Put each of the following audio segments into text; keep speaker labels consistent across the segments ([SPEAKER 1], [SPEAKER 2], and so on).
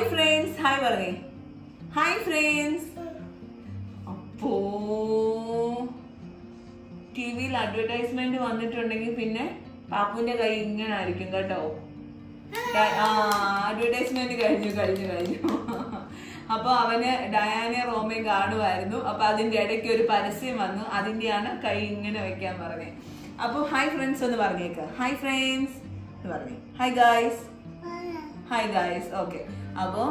[SPEAKER 1] Hi friends hi പറഞ്ഞേ hi friends അപ്പോ T വിയിൽ അഡ്വർടൈസ്മെന്റ് വന്നിട്ടുണ്ടെങ്കിൽ പിന്നെ പാപ്പുവിന്റെ കൈ ഇങ്ങനെ ആയിരിക്കും കേട്ടോ. അഡ്വർടൈസ്മെന്റ് കഴിഞ്ഞു കഴിഞ്ഞു കഴിഞ്ഞു. അപ്പൊ അവന് ഡയാന റോമയും കാണുമായിരുന്നു. അപ്പൊ അതിന്റെ ഇടയ്ക്ക് ഒരു പരസ്യം വന്നു. അതിന്റെയാണ് കൈ ഇങ്ങനെ വെക്കാൻ പറഞ്ഞത് അപ്പോൾ ഹായ് ഫ്രണ്ട്സ് ഒന്ന് പറഞ്ഞേക്ക്. ഹായ് ഫ്രണ്ട്സ് എന്ന് പറഞ്ഞു. Hi guys hi guys okay അപ്പോൾ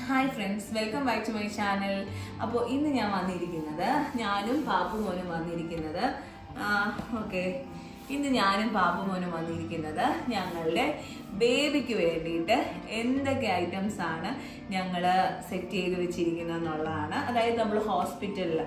[SPEAKER 1] hi friends welcome back to my channel അപ്പോൾ ഇന്ന് ഞാൻ വന്നിരിക്കുന്നത് ഞാനും പാപ്പു മോനും വന്നിരിക്കുന്നത് ഓക്കെ ഇന്ന് ഞാനും പാപ്പു മോനും വന്നിരിക്കുന്നത് ഞങ്ങളുടെ ബേബിക്ക് വേണ്ടിയിട്ട് എന്തൊക്കെ ഐറ്റംസ് ആണ് ഞങ്ങൾ സെറ്റ് ചെയ്ത് വെച്ചിരിക്കുന്നത് എന്നുള്ളതാണ് അതായത് നമ്മൾ ഹോസ്പിറ്റലിൽ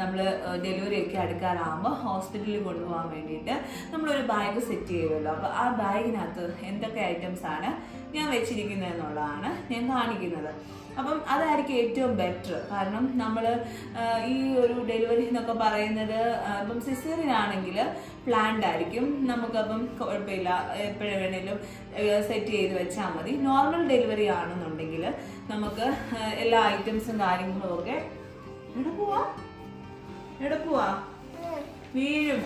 [SPEAKER 1] നമ്മൾ ഡെലിവറി ഒക്കെ അടുക്കാറാകുമ്പോൾ ഹോസ്പിറ്റലിൽ കൊണ്ടുപോകാൻ വേണ്ടിയിട്ട് നമ്മളൊരു ബാഗ് സെറ്റ് ചെയ്യുമല്ലോ അപ്പോൾ ആ ബാഗിനകത്ത് എന്തൊക്കെ ഐറ്റംസ് ആണ് ഞാൻ വെച്ചിരിക്കുന്നത് എന്നുള്ളതാണ് ഞാൻ കാണിക്കുന്നത്. അപ്പം അതായിരിക്കും ഏറ്റവും ബെറ്റർ കാരണം നമ്മൾ ഈ ഒരു ഡെലിവറി എന്നൊക്കെ പറയുന്നത് ഇപ്പം സിസേറിയൻ ആണെങ്കിൽ പ്ലാൻഡ് ആയിരിക്കും. നമുക്കപ്പം കുഴപ്പമില്ല. എപ്പോഴും വേണേലും സെറ്റ് ചെയ്ത് വെച്ചാൽ മതി. നോർമൽ ഡെലിവറി ആണെന്നുണ്ടെങ്കിൽ നമുക്ക് എല്ലാ ഐറ്റംസും കാര്യങ്ങളും ഒക്കെ എവിടെ പോവാ? എവിടെ പോവാ? വീഴും.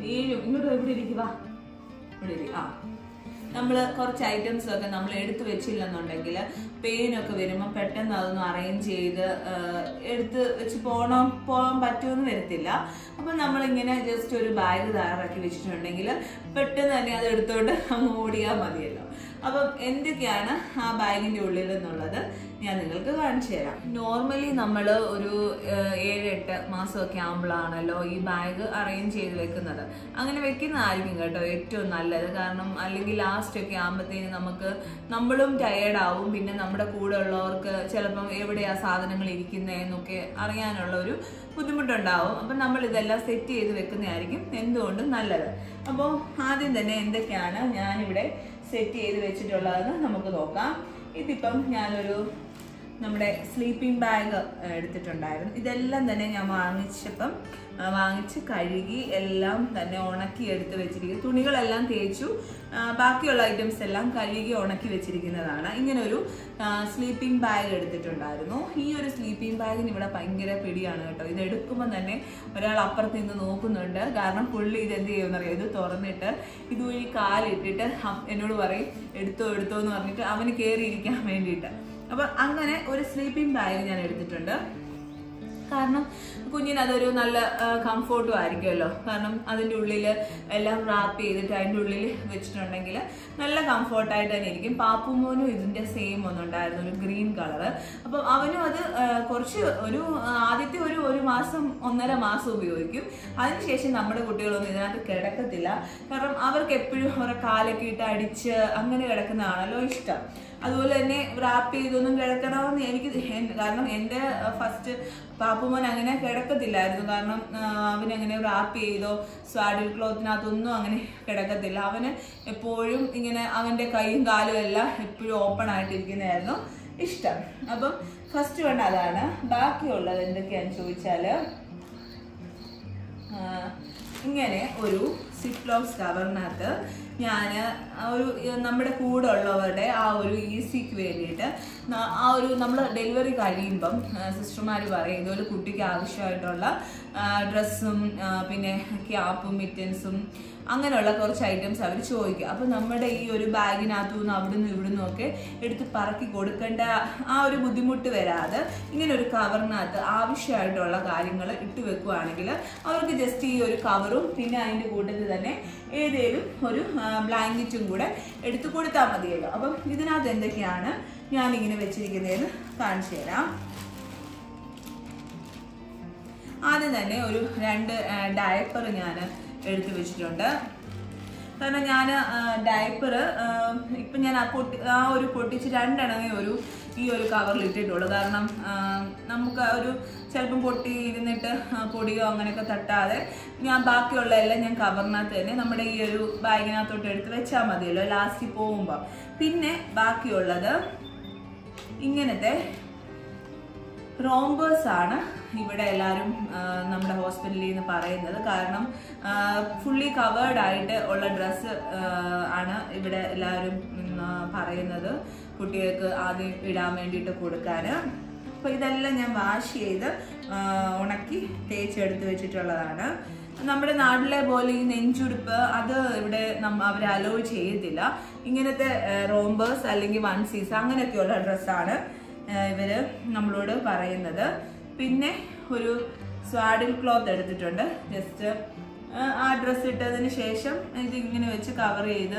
[SPEAKER 1] വീഴും. ഇങ്ങോട്ട് ഇവിടെ ഇരിക്കുക ഇവിടെ ഇരി ആ. നമ്മൾ കുറച്ച് ഐറ്റംസ് ഒക്കെ നമ്മൾ എടുത്തു വെച്ചില്ലെന്നുണ്ടെങ്കിൽ പെയിൻ ഒക്കെ വരുമ്പോൾ പെട്ടെന്ന് അതൊന്ന് അറേഞ്ച് ചെയ്ത് എടുത്ത് വെച്ച് പോകണം പോകാൻ പറ്റുമെന്ന് വരത്തില്ല. അപ്പം നമ്മളിങ്ങനെ ജസ്റ്റ് ഒരു ബാഗ് തയ്യാറാക്കി വെച്ചിട്ടുണ്ടെങ്കിൽ പെട്ടെന്ന് തന്നെ അത് എടുത്തോണ്ട് അങ്ങ് ഓടിയാൽ മതിയല്ലോ. അപ്പം എന്തൊക്കെയാണ് ആ ബാഗിന്റെ ഉള്ളിൽ എന്നുള്ളത് ഞാൻ നിങ്ങൾക്ക് കാണിച്ചു തരാം. നോർമലി നമ്മൾ ഒരു ഏഴ് എട്ട് മാസമൊക്കെ ആകുമ്പോഴാണല്ലോ ഈ ബാഗ് അറേഞ്ച് ചെയ്ത് വെക്കുന്നത്. അങ്ങനെ വെക്കുന്നതായിരിക്കും കേട്ടോ ഏറ്റവും നല്ലത്. കാരണം അല്ലെങ്കിൽ ലാസ്റ്റ് ഒക്കെ ആകുമ്പോഴത്തേന് നമുക്ക് നമ്മളും ടയേർഡാവും പിന്നെ നമ്മുടെ കൂടെ ഉള്ളവർക്ക് ചിലപ്പം എവിടെയാ സാധനങ്ങൾ ഇരിക്കുന്നതെന്നൊക്കെ അറിയാനുള്ള ഒരു ബുദ്ധിമുട്ടുണ്ടാവും. അപ്പം നമ്മൾ ഇതെല്ലാം സെറ്റ് ചെയ്ത് വെക്കുന്നതായിരിക്കും എന്തുകൊണ്ടും നല്ലത്. അപ്പോൾ ആദ്യം തന്നെ എന്തൊക്കെയാണ് ഞാനിവിടെ സെറ്റ് ചെയ്ത് വെച്ചിട്ടുള്ളതെന്ന് നമുക്ക് നോക്കാം. ഇതിപ്പം ഞാനൊരു നമ്മുടെ സ്ലീപ്പിംഗ് ബാഗ് എടുത്തിട്ടുണ്ടായിരുന്നു. ഇതെല്ലാം തന്നെ ഞാൻ വാങ്ങിച്ചപ്പം വാങ്ങിച്ച് കഴുകി എല്ലാം തന്നെ ഉണക്കി എടുത്ത് വെച്ചിരിക്കുന്നു. തുണികളെല്ലാം തേച്ചു ബാക്കിയുള്ള ഐറ്റംസ് എല്ലാം കഴുകി ഉണക്കി വെച്ചിരിക്കുന്നതാണ്. ഇങ്ങനെ ഒരു സ്ലീപ്പിംഗ് ബാഗ് എടുത്തിട്ടുണ്ടായിരുന്നു. ഈ ഒരു സ്ലീപ്പിംഗ് ബാഗിന് ഇവിടെ ഭയങ്കര പിടിയാണ് കേട്ടോ. ഇത് എടുക്കുമ്പോൾ തന്നെ ഒരാൾ അപ്പുറത്ത് നിന്ന് നോക്കുന്നുണ്ട്. കാരണം പുള്ളി ഇത് എന്ത് ചെയ്യുമെന്നറിയാം? ഇത് തുറന്നിട്ട് ഇതുവഴി കാലിട്ടിട്ട് എന്നോട് പറയും എടുത്തോ എടുത്തോ എന്ന് പറഞ്ഞിട്ട് അവന് കയറിയിരിക്കാൻ വേണ്ടിയിട്ട്. അപ്പൊ അങ്ങനെ ഒരു സ്ലീപ്പിംഗ് ബാഗ് ഞാൻ എടുത്തിട്ടുണ്ട്. കാരണം കുഞ്ഞിന് അതൊരു നല്ല കംഫോർട്ടും ആയിരിക്കുമല്ലോ. കാരണം അതിന്റെ ഉള്ളിൽ എല്ലാം റാപ്പ് ചെയ്തിട്ട് അതിന്റെ ഉള്ളിൽ വെച്ചിട്ടുണ്ടെങ്കിൽ നല്ല കംഫോർട്ടായിട്ട് തന്നെ ഇരിക്കും. പാപ്പുമോനും ഇതിന്റെ സെയിം ഒന്നുണ്ടായിരുന്നു ഒരു ഗ്രീൻ കളർ അപ്പം അവനും അത് കുറച്ച് ഒരു ആദ്യത്തെ ഒരു ഒരു മാസം ഒന്നര മാസം ഉപയോഗിക്കും. അതിനുശേഷം നമ്മുടെ കുട്ടികളൊന്നും ഇതിനകത്ത് കിടക്കത്തില്ല. കാരണം അവർക്ക് എപ്പോഴും അവരുടെ കാലൊക്കെ ഇട്ട് അടിച്ച് അങ്ങനെ കിടക്കുന്നതാണല്ലോ ഇഷ്ടം. അതുപോലെ തന്നെ റാപ്പ് ചെയ്തൊന്നും കിടക്കണമെന്ന് എനിക്ക് കാരണം എന്റെ ഫസ്റ്റ് പാപ്പുമോൻ അങ്ങനെ കിടക്കത്തില്ലായിരുന്നു. കാരണം അവനങ്ങനെ റാപ്പ് ചെയ്തോ സ്വാഡിൽ ക്ലോത്തിനകത്തൊന്നും അങ്ങനെ കിടക്കത്തില്ല. അവന് എപ്പോഴും ഇങ്ങനെ അവന്റെ കൈയും കാലും എല്ലാം എപ്പോഴും ഓപ്പൺ ആയിട്ടിരിക്കുന്നതായിരുന്നു ഇഷ്ടം. അപ്പം ഫസ്റ്റ് വേണ്ട അതാണ്. ബാക്കിയുള്ളത് എന്തൊക്കെയാണെന്ന് ചോദിച്ചാൽ ഇങ്ങനെ ഒരു സിപ്ലോക്സ് കവറിനകത്ത് ഞാൻ ഒരു നമ്മുടെ കൂടെ ഉള്ളവരുടെ ആ ഒരു ഈസിക്ക് വേണ്ടിയിട്ട് ആ ഒരു നമ്മൾ ഡെലിവറി കഴിയുമ്പം സിസ്റ്റർമാർ പറയും ഇതുപോലെ കുട്ടിക്ക് ആവശ്യമായിട്ടുള്ള ഡ്രസ്സും പിന്നെ ക്യാപ്പും മിറ്റൻസും അങ്ങനെയുള്ള കുറച്ച് ഐറ്റംസ് അവർ ചോദിക്കും. അപ്പോൾ നമ്മുടെ ഈ ഒരു ബാഗിനകത്തു നിന്ന് അവിടുന്ന് ഇവിടുന്നും ഒക്കെ എടുത്ത് പറക്കി കൊടുക്കേണ്ട ആ ഒരു ബുദ്ധിമുട്ട് വരാതെ ഇങ്ങനെ ഒരു കവറിനകത്ത് ആവശ്യമായിട്ടുള്ള കാര്യങ്ങൾ ഇട്ട് വെക്കുവാണെങ്കിൽ അവർക്ക് ജസ്റ്റ് ഈ ഒരു കവറും പിന്നെ അതിന്റെ കൂട്ടത്തിൽ തന്നെ ഏതേലും ഒരു ബ്ലാങ്കറ്റും കൂടെ എടുത്തു കൊടുത്താൽ മതിയല്ലോ അപ്പം ഇതിനകത്ത് എന്തൊക്കെയാണ് ഞാനിങ്ങനെ വെച്ചിരിക്കുന്നതെന്ന് കാണിച്ചു തരാം. ആദ്യം തന്നെ ഒരു രണ്ട് ഡയപ്പർ ഞാൻ എടുത്തു വെച്ചിട്ടുണ്ട്. കാരണം ഞാൻ ഡയപ്പർ ഇപ്പം ഞാൻ ആ പൊട്ടി ആ ഒരു പൊട്ടിച്ച് രണ്ടെണ്ണമേ ഒരു ഈ ഒരു കവറിൽ ഇട്ടിട്ടുള്ളൂ. കാരണം നമുക്ക് ആ ഒരു ചിലപ്പം പൊട്ടി ഇരുന്നിട്ട് പൊടിയോ അങ്ങനെയൊക്കെ തട്ടാതെ ഞാൻ ബാക്കിയുള്ള എല്ലാം ഞാൻ കവറിനകത്ത് തന്നെ നമ്മുടെ ഈ ഒരു ബാഗിനകത്തോട്ട് എടുത്ത് വെച്ചാൽ മതിയല്ലോ ലാസ്റ്റിൽ പോകുമ്പോൾ പിന്നെ ബാക്കിയുള്ളത് ഇങ്ങനത്തെ റോംബേഴ്സ് ആണ് ഇവിടെ എല്ലാവരും നമ്മുടെ ഹോസ്പിറ്റലിൽ നിന്ന് പറയുന്നത്. കാരണം ഫുള്ളി കവേർഡ് ആയിട്ട് ഉള്ള ഡ്രസ്സ് ആണ് ഇവിടെ എല്ലാവരും പറയുന്നത്. കുട്ടികൾക്ക് ആദ്യം ഇടാൻ വേണ്ടിയിട്ട് കൊടുക്കാൻ അപ്പോൾ ഇതെല്ലാം ഞാൻ വാഷ് ചെയ്ത് ഉണക്കി തേച്ചെടുത്ത് വെച്ചിട്ടുള്ളതാണ്. നമ്മുടെ നാട്ടിലെ പോലെ ഈ നെഞ്ചുടുപ്പ് അത് ഇവിടെ നമ്മ അവർ അലോ ചെയ്യത്തില്ല. ഇങ്ങനത്തെ റോംബേഴ്സ് അല്ലെങ്കിൽ വൺ സീസ് അങ്ങനെയൊക്കെയുള്ള ഡ്രസ്സാണ്. ഇവർ നമ്മളോട് പറയുന്നത്. പിന്നെ ഒരു സ്വാഡിൽ ക്ലോത്ത് എടുത്തിട്ടുണ്ട്. ജസ്റ്റ് ആ ഡ്രസ്സ് ഇട്ടതിന് ശേഷം ഇത് ഇങ്ങനെ വെച്ച് കവർ ചെയ്ത്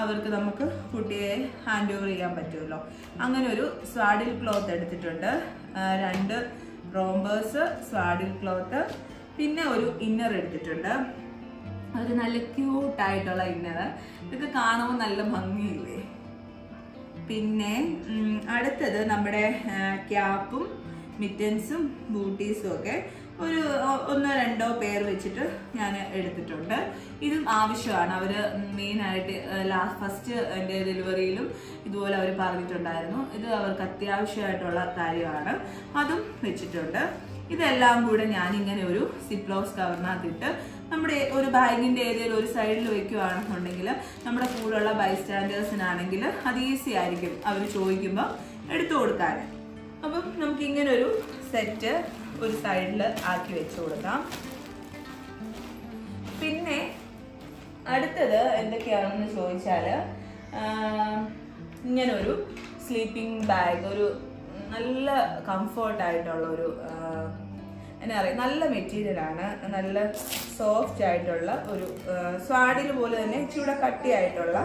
[SPEAKER 1] അവർക്ക് നമുക്ക് കുട്ടിയെ ഹാൻഡ് ഓവർ ചെയ്യാൻ പറ്റുമല്ലോ. അങ്ങനെ ഒരു സ്വാഡിൽ ക്ലോത്ത് എടുത്തിട്ടുണ്ട്. രണ്ട് റോംബേഴ്സ് സ്വാഡിൽ ക്ലോത്ത് പിന്നെ ഒരു ഇന്നർ എടുത്തിട്ടുണ്ട്. ഒരു നല്ല ക്യൂട്ടായിട്ടുള്ള ഇന്നർ ഇതൊക്കെ കാണുമ്പോൾ നല്ല ഭംഗിയില്ലേ? പിന്നെ അടുത്തത് നമ്മുടെ ക്യാപ്പും മിറ്റൻസും ബൂട്ടീസും ഒക്കെ ഒരു ഒന്നോ രണ്ടോ പേർ വെച്ചിട്ട് ഞാൻ എടുത്തിട്ടുണ്ട്. ഇതും ആവശ്യമാണ്. അവർ മെയിനായിട്ട് ലാസ്റ്റ് ഫസ്റ്റ് എന്റെ ഡെലിവറിയിലും ഇതുപോലെ അവർ പറഞ്ഞിട്ടുണ്ടായിരുന്നു. ഇത് അവർക്ക് അത്യാവശ്യമായിട്ടുള്ള കാര്യമാണ്. അതും വെച്ചിട്ടുണ്ട്. ഇതെല്ലാം കൂടെ ഞാനിങ്ങനെ ഒരു സിപ്ലോസ് കവറിനകത്തിട്ട് നമ്മുടെ ഒരു ബാഗിന്റെ ഏതെങ്കിലും ഒരു സൈഡിൽ വെക്കുകയാണെന്നുണ്ടെങ്കിൽ നമ്മുടെ കൂടെയുള്ള ബൈസ്റ്റാൻഡേഴ്സിനാണെങ്കിൽ അത് ഈസി ആയിരിക്കും. അവർ ചോദിക്കുമ്പോൾ എടുത്തു കൊടുക്കാൻ. അപ്പം നമുക്ക് ഇങ്ങനെ ഒരു സെറ്റ് ഒരു സൈഡിൽ ആക്കി വെച്ചു കൊടുക്കാം. പിന്നെ അടുത്തത് എന്തൊക്കെയാണെന്ന് ചോദിച്ചാൽ ഇങ്ങനൊരു സ്ലീപ്പിംഗ് ബാഗ് ഒരു നല്ല കംഫർട്ടായിട്ടുള്ള ഒരു ആഹ്, എന്നാ പറയുക നല്ല മെറ്റീരിയലാണ് നല്ല സോഫ്റ്റ് ആയിട്ടുള്ള ഒരു സ്വാഡിൽ പോലെ തന്നെ ഇച്ചിരി കട്ടിയായിട്ടുള്ള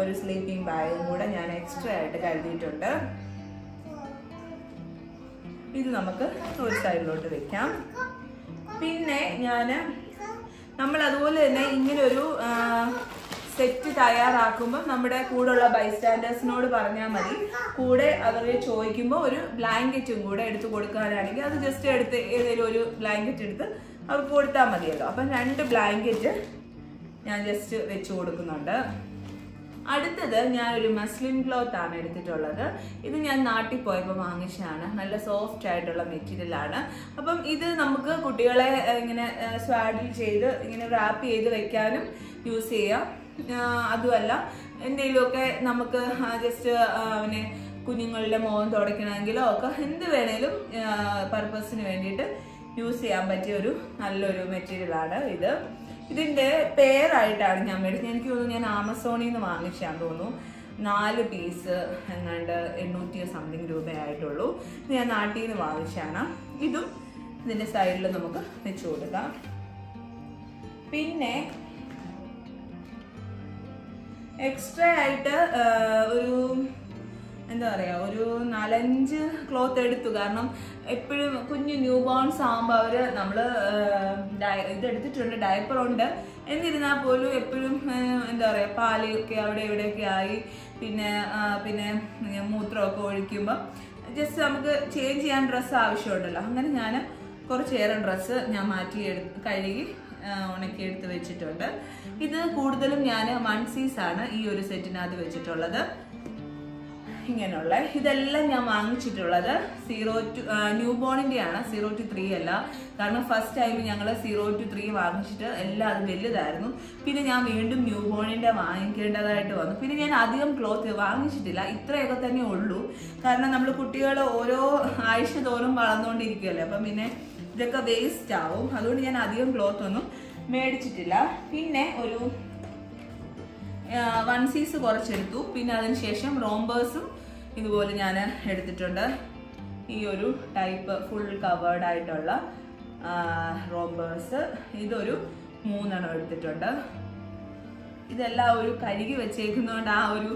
[SPEAKER 1] ഒരു സ്ലീപ്പിംഗ് ബാഗും കൂടെ ഞാൻ എക്സ്ട്രാ ആയിട്ട് കരുതിയിട്ടുണ്ട്. ഇത് നമുക്ക് ഒരു സൈഡിലോട്ട് വെക്കാം. പിന്നെ ഞാൻ നമ്മൾ അതുപോലെ തന്നെ ഇങ്ങനെ ഒരു സെറ്റ് തയ്യാറാക്കുമ്പോൾ നമ്മുടെ കൂടെയുള്ള ബൈസ്റ്റാൻഡേഴ്സിനോട് പറഞ്ഞാൽ മതി. കൂടെ അവർ ചോദിക്കുമ്പോൾ ഒരു ബ്ലാങ്കറ്റും കൂടെ എടുത്ത് കൊടുക്കാനാണെങ്കിൽ അത് ജസ്റ്റ് എടുത്ത് ഏതെങ്കിലും ഒരു ബ്ലാങ്കറ്റ് എടുത്ത് അവർ കൊടുത്താൽ മതിയല്ലോ അപ്പം രണ്ട് ബ്ലാങ്കറ്റ് ഞാൻ ജസ്റ്റ് വെച്ച് കൊടുക്കുന്നുണ്ട്. അടുത്തത് ഒരു മസ്ലിൻ ക്ലോത്ത് ആണ് എടുത്തിട്ടുള്ളത്. ഇത് ഞാൻ നാട്ടിൽ പോയപ്പോൾ വാങ്ങിച്ചതാണ്. നല്ല സോഫ്റ്റ് ആയിട്ടുള്ള മെറ്റീരിയൽ ആണ്. അപ്പം ഇത് നമുക്ക് കുട്ടികളെ ഇങ്ങനെ സ്വാഡിൽ ചെയ്ത് ഇങ്ങനെ റാപ്പ് ചെയ്ത് വെക്കാനും യൂസ് ചെയ്യാം. അതുമല്ല. എന്തെങ്കിലുമൊക്കെ നമുക്ക് ജസ്റ്റ് അവനെ കുഞ്ഞുങ്ങളുടെ മുഖം തുടയ്ക്കണമെങ്കിലോ ഒക്കെ എന്ത് വേണേലും പർപ്പസിന് വേണ്ടിയിട്ട് യൂസ് ചെയ്യാൻ പറ്റിയ ഒരു നല്ലൊരു മെറ്റീരിയലാണ് ഇത്. ഇതിന്റെ പേരായിട്ടാണ് ഞാൻ മേടിച്ചത്. എനിക്ക് തോന്നുന്നു ഞാൻ ആമസോണിൽ നിന്ന് വാങ്ങിച്ചാന്ന് തോന്നുന്നു. നാല് പീസ് എങ്ങാണ്ട് എണ്ണൂറ്റി സംതിങ് രൂപയായിട്ടുള്ളൂ. ഞാൻ നാട്ടിൽ നിന്ന് വാങ്ങിച്ചാണ് ഇതും ഇതിന്റെ സൈഡിൽ നമുക്ക് വെച്ച് കൊടുക്കാം. പിന്നെ എക്സ്ട്രാ ആയിട്ട് ഒരു എന്താ പറയുക ഒരു നാലഞ്ച് ക്ലോത്ത് എടുത്തു. കാരണം എപ്പോഴും കുഞ്ഞു ന്യൂ ബോൺസ് ആകുമ്പോൾ അവർ നമ്മൾ ഇതെടുത്തിട്ടുണ്ട് ഡയപ്പറുണ്ട് എന്നിരുന്നാൽ പോലും എപ്പോഴും എന്താ പറയുക പാലൊക്കെ അവിടെ ഇവിടെയൊക്കെ ആയി. പിന്നെ പിന്നെ മൂത്രമൊക്കെ ഒഴിക്കുമ്പോൾ ജസ്റ്റ് നമുക്ക് ചേഞ്ച് ചെയ്യാൻ ഡ്രസ്സ് ആവശ്യമുണ്ടല്ലോ. അങ്ങനെ ഞാൻ കുറച്ചേറെ ഡ്രസ്സ് ഞാൻ മാറ്റി കഴുകി ആ, ഉണക്കി എടുത്ത് വെച്ചിട്ടുണ്ട്. ഇത് കൂടുതലും ഞാൻ വൺ സീസ് ആണ് ഈ ഒരു സെറ്റിനകത്ത് വെച്ചിട്ടുള്ളത്. ഇങ്ങനെയുള്ള. ഇതെല്ലാം ഞാൻ വാങ്ങിച്ചിട്ടുള്ളത് സീറോ ടു ന്യൂ ബോണിന്റെ ആണ് സീറോ ടു ത്രീ അല്ല. കാരണം ഫസ്റ്റ് ടൈം ഞങ്ങൾ സീറോ ടു ത്രീ വാങ്ങിച്ചിട്ട് എല്ലാം അത് വലുതായിരുന്നു. പിന്നെ ഞാൻ വീണ്ടും ന്യൂ ബോണിന്റെ വാങ്ങിക്കേണ്ടതായിട്ട് വന്നു. പിന്നെ ഞാൻ അധികം ക്ലോത്ത് വാങ്ങിച്ചിട്ടില്ല. ഇത്രയൊക്കെ തന്നെ ഉള്ളൂ. കാരണം നമ്മൾ കുട്ടികൾ ഓരോ ആഴ്ച തോറും വളർന്നുകൊണ്ടിരിക്കുകയല്ലേ അപ്പം പിന്നെ ഇതൊക്കെ വേസ്റ്റ് ആവും. അതുകൊണ്ട് ഞാൻ അധികം ക്ലോത്ത് ഒന്നും മേടിച്ചിട്ടില്ല. പിന്നെ ഒരു വൺ സീസ് കുറച്ചെടുത്തു. പിന്നെ അതിനുശേഷം റോംബേഴ്സും ഇതുപോലെ ഞാൻ എടുത്തിട്ടുണ്ട്. ഈ ഒരു ടൈപ്പ് ഫുൾ കവേർഡ് ആയിട്ടുള്ള റോംബേഴ്സ് ഇതൊരു മൂന്നെണ്ണം എടുത്തിട്ടുണ്ട്. ഇതെല്ലാം ഒരു കഴുകി വെച്ചേക്കുന്നതുകൊണ്ട് ആ ഒരു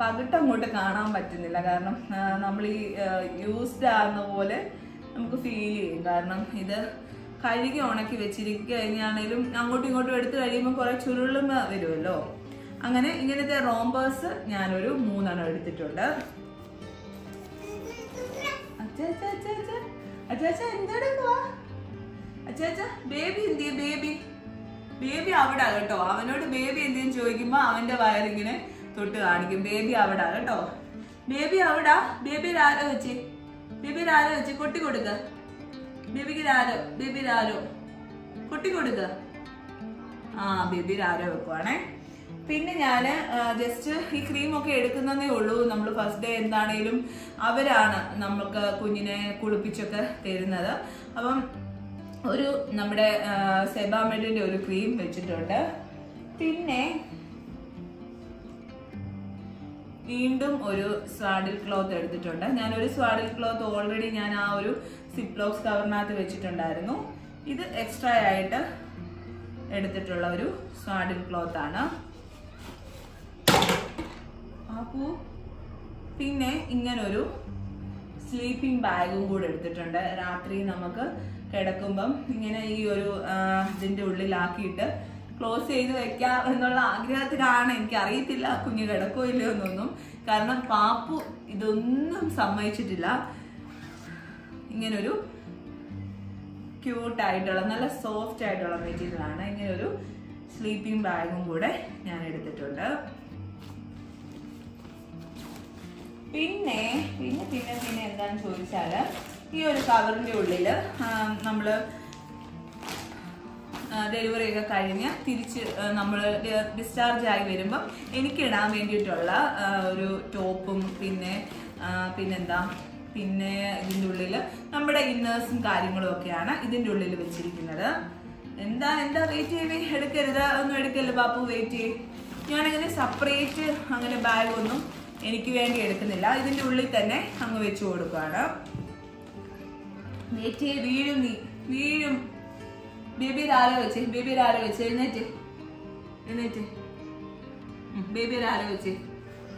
[SPEAKER 1] പകിട്ടങ്ങോട്ട് കാണാൻ പറ്റുന്നില്ല. കാരണം നമ്മൾ ഈ യൂസ്ഡ് ആകുന്ന പോലെ നമുക്ക് ഫീൽ ചെയ്യും. കാരണം ഇത് കഴുകി ഉണക്കി വെച്ചിരിക്കുക കഴിഞ്ഞാണേലും അങ്ങോട്ടും ഇങ്ങോട്ടും എടുത്ത് കഴിയുമ്പോൾ കുറെ ചുരുളുമ വരുമല്ലോ. അങ്ങനെ ഇങ്ങനത്തെ റോംബേഴ്സ് ഞാനൊരു മൂന്നെണ്ണം എടുത്തിട്ടുണ്ട്. ബേബി ബേബി ബേബി അവിടെ കേട്ടോ അവനോട് ബേബി എന്തെങ്കിലും ചോദിക്കുമ്പോ അവന്റെ വയറിങ്ങനെ തൊട്ട് കാണിക്കും. ബേബി അവിടെ കേട്ടോ ബേബി അവിടെ ബേബി ആരാ വെച്ചേ? ബേബി രാരോ വെച്ച് കൊട്ടി കൊടുക്ക. ബിബിക്ക് രാരോ ബേബി രാരോ കൊട്ടി കൊടുക്ക. ആ ബേബി രാരോ വെക്കുവാണേ. പിന്നെ ഞാൻ ജസ്റ്റ് ഈ ക്രീം ഒക്കെ എടുക്കുന്നതേ ഉള്ളൂ. നമ്മൾ ഫസ്റ്റ് ഡേ എന്താണേലും അവരാണ് നമ്മൾക്ക് കുഞ്ഞിനെ കുളിപ്പിച്ചൊക്കെ തരുന്നത്. അപ്പം ഒരു നമ്മുടെ സെബാമെഡിന്റെ ഒരു ക്രീം വെച്ചിട്ടുണ്ട്. പിന്നെ വീണ്ടും ഒരു സ്വാഡിൽ ക്ലോത്ത് എടുത്തിട്ടുണ്ട്. ഞാൻ ഒരു സ്വാഡിൽ ക്ലോത്ത് ഓൾറെഡി ഞാൻ ആ ഒരു സിപ്ലോക്സ് കവറിനകത്ത് വെച്ചിട്ടുണ്ടായിരുന്നു. ഇത് എക്സ്ട്രാ ആയിട്ട് എടുത്തിട്ടുള്ള ഒരു സ്വാഡിൽ ക്ലോത്ത് ആണ്. അപ്പോ പിന്നെ ഇങ്ങനൊരു സ്ലീപ്പിംഗ് ബാഗും കൂടെ എടുത്തിട്ടുണ്ട്. രാത്രി നമുക്ക് കിടക്കുമ്പം ഇങ്ങനെ ഈ ഒരു ഇതിന്റെ ഉള്ളിലാക്കിയിട്ട് ക്ലോസ് ചെയ്ത് വെക്കാം എന്നുള്ള ആഗ്രഹത്തിലാണ്. എനിക്ക് അറിയത്തില്ല കുഞ്ഞ് കിടക്കോ ഇല്ലയോ എന്നൊന്നും. കാരണം പാപ്പു ഇതൊന്നും സമ്മതിച്ചിട്ടില്ല. ഇങ്ങനൊരു ക്യൂട്ട് ആയിട്ടുള്ള നല്ല സോഫ്റ്റ് ആയിട്ടുള്ള മെറ്റീരിയലാണ്. ഇങ്ങനൊരു സ്ലീപ്പിംഗ് ബാഗും കൂടെ ഞാൻ എടുത്തിട്ടുണ്ട്. പിന്നെ പിന്നെ പിന്നെ പിന്നെ എന്താണെന്ന് ചോദിച്ചാൽ ഈ ഒരു കവറിന്റെ ഉള്ളിൽ നമ്മൾ ഡെലിവറി ഒക്കെ കഴിഞ്ഞ് തിരിച്ച് നമ്മൾ ഡിസ്ചാർജ് ആയി വരുമ്പം എനിക്ക് ഇടാൻ വേണ്ടിയിട്ടുള്ള ഒരു ടോപ്പും പിന്നെ പിന്നെന്താ പിന്നെ ഇതിന്റെ ഉള്ളിൽ നമ്മുടെ ഇന്നേഴ്സും കാര്യങ്ങളും ഒക്കെയാണ് ഇതിന്റെ ഉള്ളിൽ വെച്ചിരിക്കുന്നത്. എന്താ എന്താ വെയിറ്റ് ചെയ്യേ എടുക്കരുത് ഒന്നും എടുക്കല്ല ബാപ്പു വെയിറ്റ് ചെയ്യേ. ഞാനങ്ങനെ സെപ്പറേറ്റ് അങ്ങനെ ബാഗ് ഒന്നും എനിക്ക് വേണ്ടി എടുക്കുന്നില്ല. ഇതിന്റെ ഉള്ളിൽ തന്നെ അങ്ങ് വെച്ച് കൊടുക്കുകയാണ്. വെയിറ്റ് ചെയ്ത് വീഴും നീ വീഴും. ബേബി രാല വെച്ച് ബേബി രാല വെച്ച് എഴുന്നേറ്റ്. എഴുന്നേറ്റ്. ഉം, ബേബി രാല വെച്ച്.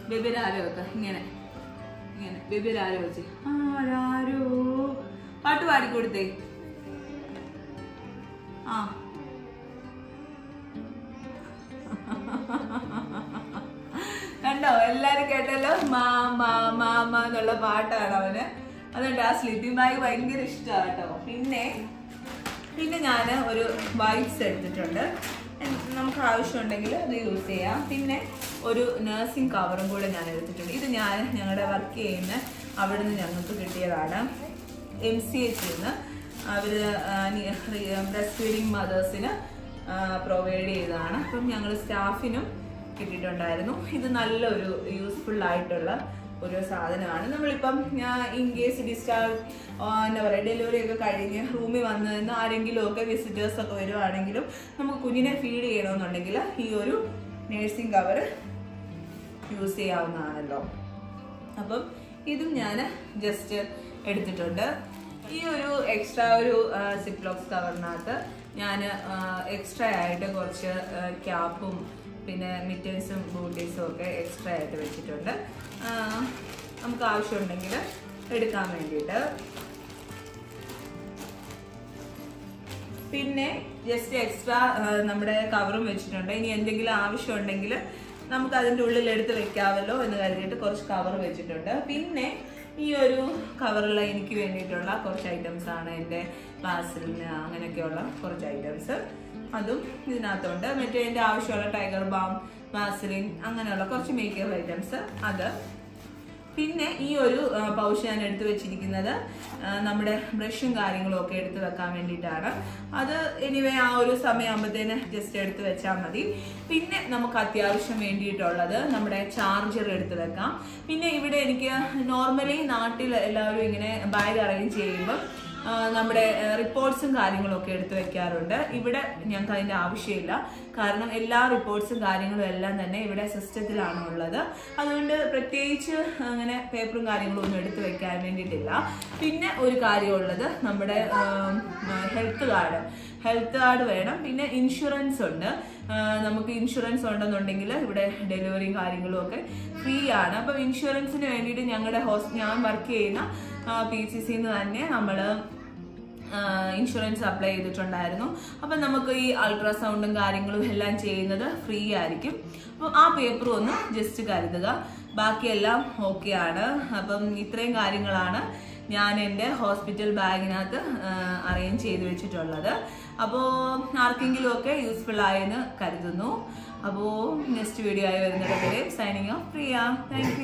[SPEAKER 1] ബേബി രാല വെക്ക. ഇങ്ങനെ. ഇങ്ങനെ. ബേബി രാല വെച്ച്. ആരാരോ? പാട്ട് പാടിക്കൊടുത്തേ. ആ. കണ്ടോ? എല്ലാരും കേട്ടല്ലോ? മാ മാ മാ എന്നുള്ള പാട്ടാണ് അവന്. അതുകൊണ്ട് ആ സ്ലീപ്പിംഗ് ബാഗ് ഭയങ്കര ഇഷ്ടമാണ് പിന്നെ പിന്നെ ഞാൻ ഒരു വൈറ്റ്സ് എടുത്തിട്ടുണ്ട്. നമുക്ക് ആവശ്യമുണ്ടെങ്കിൽ അത് യൂസ് ചെയ്യാം. പിന്നെ ഒരു നഴ്സിംഗ് കവറും കൂടെ ഞാൻ എടുത്തിട്ടുണ്ട്. ഇത് ഞാൻ ഞങ്ങളുടെ വർക്ക് ചെയ്യുന്ന അവിടെ നിന്ന് ഞങ്ങൾക്ക് കിട്ടിയതാണ്. എം സി എച്ച് നിന്ന് അവർ ബ്രസ്റ്റ് ഫീഡിങ് മദേഴ്സിന് പ്രൊവൈഡ് ചെയ്തതാണ്. അപ്പം ഞങ്ങൾ സ്റ്റാഫിനും കിട്ടിയിട്ടുണ്ടായിരുന്നു. ഇത് നല്ലൊരു യൂസ്ഫുൾ ആയിട്ടുള്ള ഒരു സാധനമാണ്. നമ്മളിപ്പം ഇൻ കേസ് ഡിസ്ചാർജ് എന്താ പറയുക ഡെലിവറി ഒക്കെ കഴിഞ്ഞ് റൂമിൽ വന്ന് നിന്ന് ആരെങ്കിലും ഒക്കെ വിസിറ്റേഴ്സ് ഒക്കെ വരുവാണെങ്കിലും നമുക്ക് കുഞ്ഞിനെ ഫീഡ് ചെയ്യണമെന്നുണ്ടെങ്കിൽ ഈ ഒരു നേഴ്സിംഗ് കവർ യൂസ് ചെയ്യാവുന്നതാണല്ലോ. അപ്പം ഇതും ഞാൻ ജസ്റ്റ് എടുത്തിട്ടുണ്ട്. ഈ ഒരു എക്സ്ട്രാ ഒരു സിപ്ലോക്സ് കവറിനകത്ത് ഞാൻ എക്സ്ട്രാ ആയിട്ട് കുറച്ച് ക്യാപ്പും പിന്നെ മിറ്റൻസും ബൂട്ടീസും ഒക്കെ എക്സ്ട്രാ ആയിട്ട് വെച്ചിട്ടുണ്ട്. നമുക്ക് ആവശ്യമുണ്ടെങ്കിൽ എടുക്കാൻ വേണ്ടിയിട്ട്. പിന്നെ ജസ്റ്റ് എക്സ്ട്രാ നമ്മുടെ കവറും വെച്ചിട്ടുണ്ട്. ഇനി എന്തെങ്കിലും ആവശ്യം ഉണ്ടെങ്കിൽ നമുക്ക് അതിന്റെ ഉള്ളിൽ എടുത്ത് വെക്കാമല്ലോ എന്ന് കരുതിയിട്ട് കുറച്ച് കവർ വെച്ചിട്ടുണ്ട്. പിന്നെ ഈ ഒരു കവറുള്ള എനിക്ക് വേണ്ടിയിട്ടുള്ള കുറച്ച് ഐറ്റംസ് ആണ് എന്റെ ക്ലാസ്സിൽ അങ്ങനെയൊക്കെയുള്ള കുറച്ച് ഐറ്റംസ് അതും ഇതിനകത്തുണ്ട്. മറ്റേ എന്റെ ആവശ്യമുള്ള ടൈഗർ ബാം വാസലിൻ അങ്ങനെയുള്ള കുറച്ച് മേക്കപ്പ് ഐറ്റംസ് അത് പിന്നെ ഈ ഒരു പൗച്ച് ഞാൻ എടുത്തു വെച്ചിരിക്കുന്നത് നമ്മുടെ ബ്രഷും കാര്യങ്ങളും ഒക്കെ എടുത്തു വെക്കാൻ വേണ്ടിയിട്ടാണ്. അത് എനിവേ ആ ഒരു സമയമാകുമ്പോഴത്തേന് ജസ്റ്റ് എടുത്ത് വെച്ചാൽ മതി. പിന്നെ നമുക്ക് അത്യാവശ്യം വേണ്ടിയിട്ടുള്ളത് നമ്മുടെ ചാർജർ എടുത്തു വെക്കാം. പിന്നെ ഇവിടെ എനിക്ക് നോർമലി നാട്ടിൽ എല്ലാവരും ഇങ്ങനെ ബാഗ് അറേഞ്ച് ചെയ്യുമ്പോൾ നമ്മുടെ റിപ്പോർട്ട്സും കാര്യങ്ങളും ഒക്കെ എടുത്തു വെക്കാറുണ്ട്. ഇവിടെ ഞങ്ങൾക്ക് അതിന്റെ ആവശ്യമില്ല. കാരണം എല്ലാ റിപ്പോർട്ട്സും കാര്യങ്ങളും എല്ലാം തന്നെ ഇവിടെ സിസ്റ്റത്തിലാണ് ഉള്ളത്. അതുകൊണ്ട് പ്രത്യേകിച്ച് അങ്ങനെ പേപ്പറും കാര്യങ്ങളും ഒന്നും എടുത്തു വെക്കാൻ വേണ്ടിയിട്ടില്ല. പിന്നെ ഒരു കാര്യമുള്ളത് നമ്മുടെ ഹെൽത്ത് കാർഡ്. ഹെൽത്ത് കാർഡ് വേണം. പിന്നെ ഇൻഷുറൻസ് ഉണ്ട്. നമുക്ക് ഇൻഷുറൻസ് ഉണ്ടെന്നുണ്ടെങ്കിൽ ഇവിടെ ഡെലിവറിയും കാര്യങ്ങളും ഒക്കെ ഫ്രീ ആണ്. അപ്പം ഇൻഷുറൻസിന് വേണ്ടിയിട്ട് ഞങ്ങളുടെ ഹോസ് ഞാൻ വർക്ക് ചെയ്യുന്ന പി സി സിന്ന് തന്നെ നമ്മൾ ഇൻഷുറൻസ് അപ്ലൈ ചെയ്തിട്ടുണ്ടായിരുന്നു. അപ്പം നമുക്ക് ഈ അൾട്രാസൗണ്ടും കാര്യങ്ങളും എല്ലാം ചെയ്യുന്നത് ഫ്രീ ആയിരിക്കും. അപ്പം ആ പേപ്പറും ഒന്ന് ജസ്റ്റ് കരുതുക. ബാക്കിയെല്ലാം ഓക്കെ ആണ്. അപ്പം ഇത്രയും കാര്യങ്ങളാണ്. ഞാൻ എന്റെ ഹോസ്പിറ്റൽ ബാഗിനകത്ത് അറേഞ്ച് ചെയ്ത് വെച്ചിട്ടുള്ളത്. അപ്പോൾ ആർക്കെങ്കിലും ഒക്കെ യൂസ്ഫുൾ ആയെന്ന് കരുതുന്നു. അപ്പോൾ നെക്സ്റ്റ് വീഡിയോ ആയി വരുന്നത് സൈനിങ് ഓഫ് പ്രിയ താങ്ക്